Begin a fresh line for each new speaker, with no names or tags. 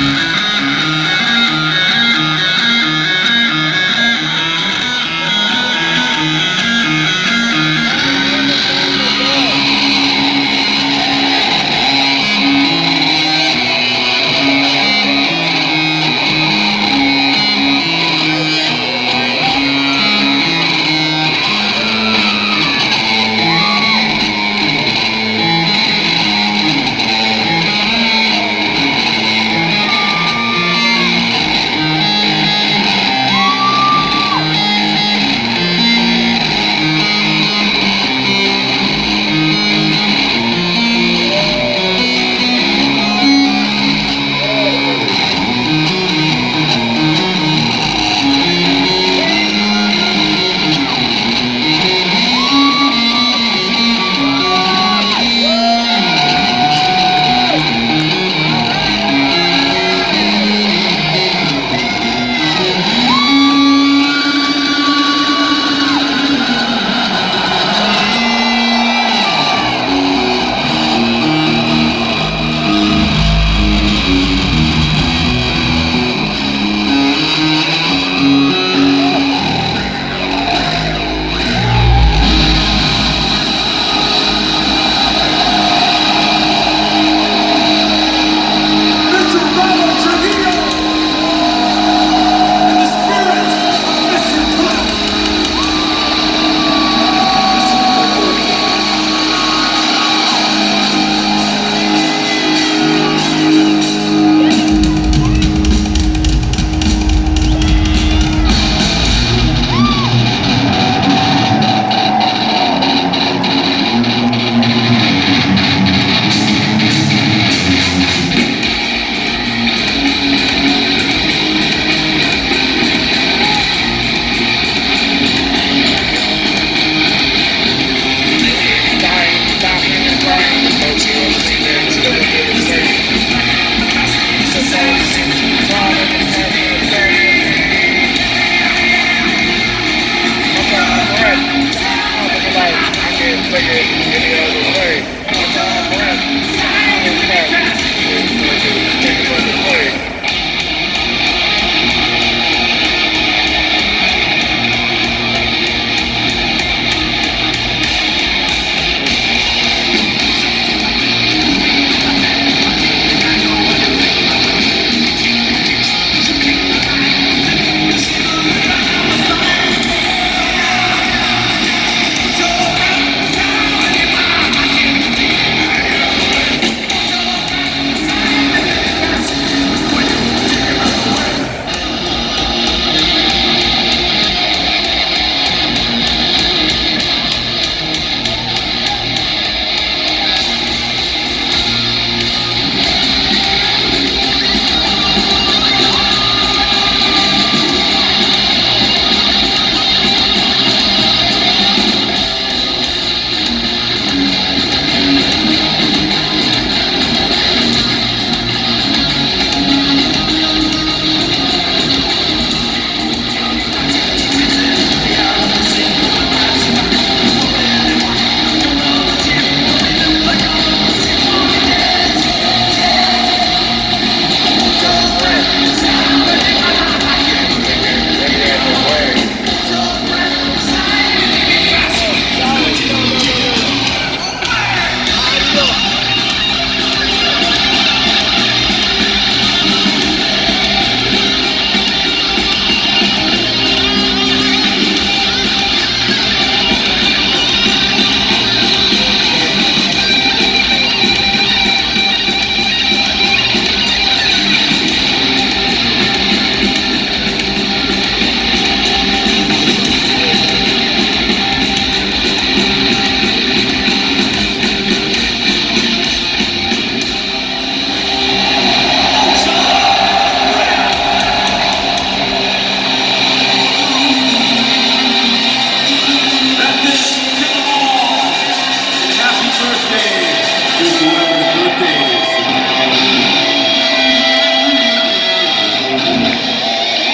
Thank it any other way. One time left.